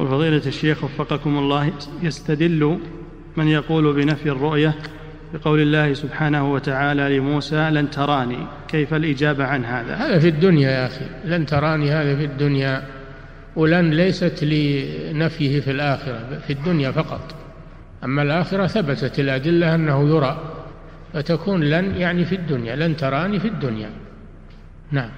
يقول فضيلة الشيخ وفقكم الله يستدل من يقول بنفي الرؤية بقول الله سبحانه وتعالى لموسى لن تراني. كيف الإجابة عن هذا؟ هذا في الدنيا يا أخي. لن تراني هذا في الدنيا. ولن ليست لنفيه في الآخرة في الدنيا فقط. أما الآخرة ثبتت الأدلة أنه يرى. فتكون لن يعني في الدنيا لن تراني في الدنيا. نعم.